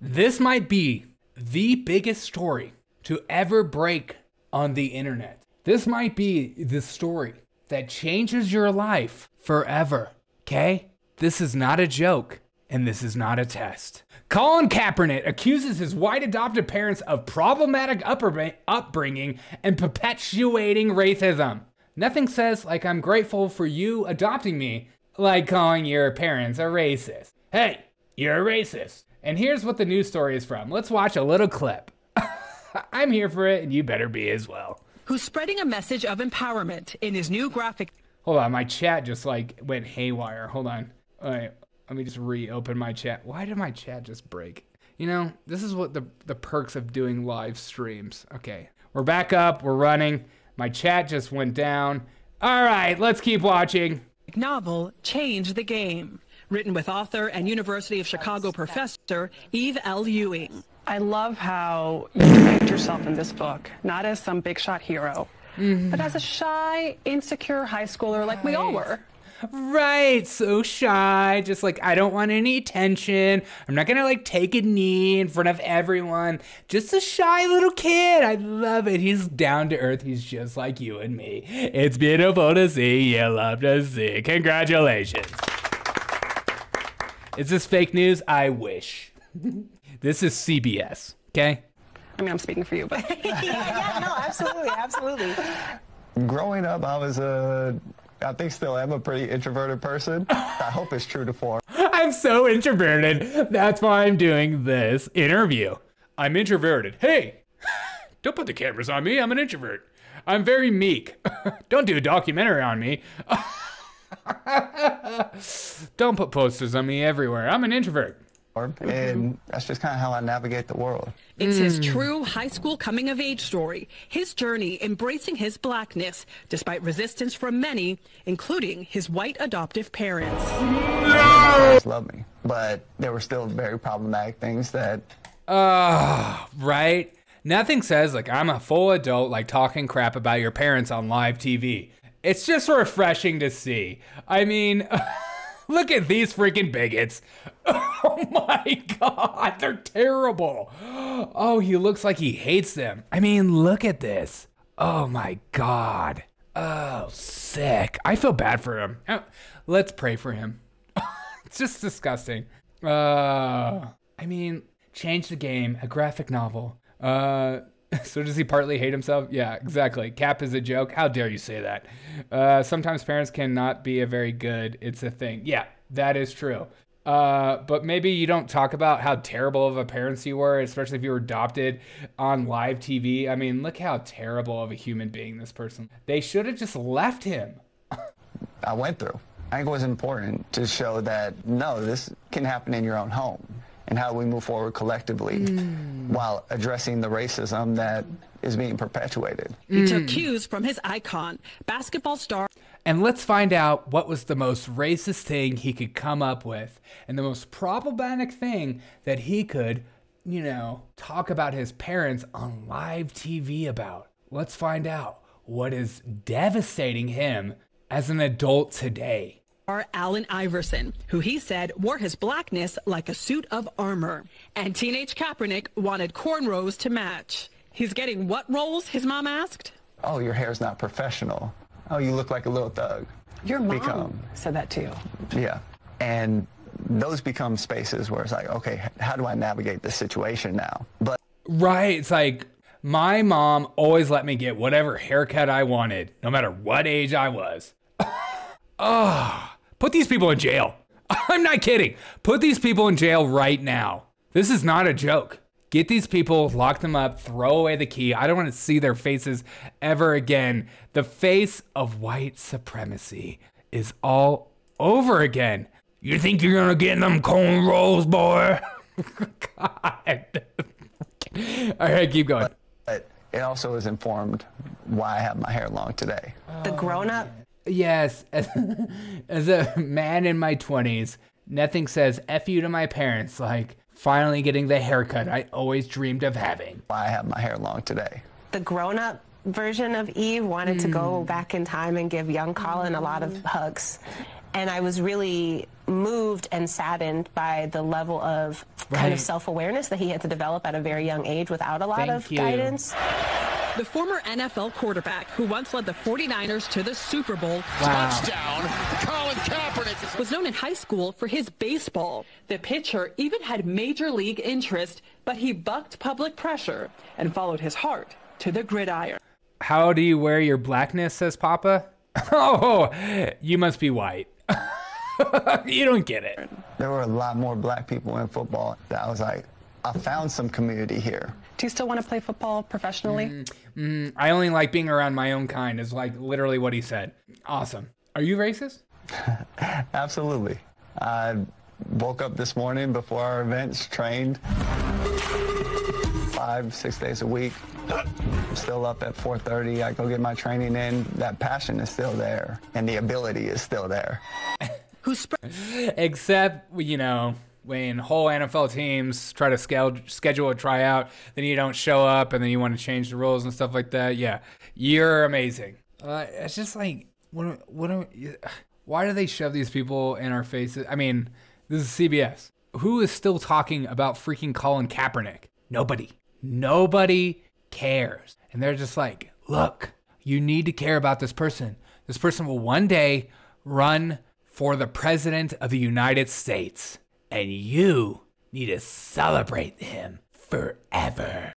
This might be the biggest story to ever break on the internet. This might be the story that changes your life forever. Okay? This is not a joke, and this is not a test. Colin Kaepernick accuses his white adopted parents of problematic upbringing and perpetuating racism. Nothing says, like, I'm grateful for you adopting me, like calling your parents a racist. Hey, you're a racist. And here's what the news story is from. Let's watch a little clip. I'm here for it, and you better be as well. Who's spreading a message of empowerment in his new graphic. Hold on, my chat just like went haywire. Hold on. All right, let me just reopen my chat. Why did my chat just break? You know, this is what the, the perks of doing live streams. Okay, we're back up, we're running. My chat just went down. All right, let's keep watching. Novel Change the Game, written with author and University of Chicago professor Eve L. Ewing. I love how you depict yourself in this book, not as some big shot hero, mm-hmm. but as a shy, insecure high schooler like we all were. Right, so shy, just like I don't want any attention. I'm not gonna like take a knee in front of everyone. Just a shy little kid. I love it. He's down to earth. He's just like you and me. It's beautiful to see. You love to see. Congratulations. Is this fake news? I wish. this is CBS, okay? I mean, I'm speaking for you, but. yeah, yeah, no, absolutely, absolutely. Growing up, I was a I think still am a pretty introverted person. I hope it's true to form. I'm so introverted. That's why I'm doing this interview. I'm introverted. Hey, don't put the cameras on me. I'm an introvert. I'm very meek. don't do a documentary on me. don't put posters on me everywhere. I'm an introvert and that's just kind of how I navigate the world. It's mm. his true high school coming of age story, his journey embracing his blackness despite resistance from many, including his white adoptive parents. No! Love me, but there were still very problematic things that. Ah, uh, right. Nothing says like I'm a full adult like talking crap about your parents on live TV. It's just refreshing to see. I mean. Look at these freaking bigots. Oh my god, they're terrible. Oh, he looks like he hates them. I mean, look at this. Oh my god. Oh, sick. I feel bad for him. Oh, let's pray for him. it's just disgusting. Uh, I mean, change the game, a graphic novel. Uh, so does he partly hate himself? Yeah, exactly. Cap is a joke. How dare you say that? Uh, sometimes parents cannot be a very good. It's a thing. Yeah, that is true. Uh, but maybe you don't talk about how terrible of a parents you were, especially if you were adopted on live TV. I mean, look how terrible of a human being this person. They should have just left him. I went through. I think it was important to show that no, this can happen in your own home and how we move forward collectively mm. while addressing the racism that is being perpetuated. He mm. took cues from his icon, basketball star. And let's find out what was the most racist thing he could come up with and the most problematic thing that he could, you know, talk about his parents on live TV about. Let's find out what is devastating him as an adult today. Allen Iverson, who he said wore his blackness like a suit of armor. And teenage Kaepernick wanted cornrows to match. He's getting what roles, his mom asked? Oh, your hair's not professional. Oh, you look like a little thug. Your mom become, said that to you. Yeah. And those become spaces where it's like, okay, how do I navigate this situation now? But Right. It's like my mom always let me get whatever haircut I wanted, no matter what age I was. oh, Put these people in jail. I'm not kidding. Put these people in jail right now. This is not a joke. Get these people, lock them up, throw away the key. I don't want to see their faces ever again. The face of white supremacy is all over again. You think you're gonna get them corn rolls, boy? God. all right, keep going. But it also is informed why I have my hair long today. The grown up Yes, as, as a man in my 20s, nothing says F you to my parents like finally getting the haircut I always dreamed of having. I have my hair long today. The grown up version of Eve wanted mm. to go hmm. back in time and give young Colin a lot of hugs. And I was really moved and saddened by the level of kind of self-awareness that he had to develop at a very young age without a lot Thank of you. guidance. The former NFL quarterback who once led the 49ers to the Super Bowl Touchdown, Colin Kaepernick. was known in high school for his baseball. The pitcher even had major league interest, but he bucked public pressure and followed his heart to the gridiron. How do you wear your blackness, says Papa? Oh, you must be white. you don't get it. There were a lot more black people in football that I was like, I found some community here. Do you still want to play football professionally? Mm, mm, I only like being around my own kind, is like literally what he said. Awesome. Are you racist? Absolutely. I woke up this morning before our events, trained five, six days a week. I'm still up at 4.30. I go get my training in. That passion is still there, and the ability is still there. Who spread Except, you know, when whole NFL teams try to scale, schedule a tryout, then you don't show up and then you want to change the rules and stuff like that. Yeah, you're amazing. Uh, it's just like, what, what, why do they shove these people in our faces? I mean, this is CBS. Who is still talking about freaking Colin Kaepernick? Nobody. Nobody cares. And they're just like, look, you need to care about this person. This person will one day run for the president of the United States. And you need to celebrate him forever.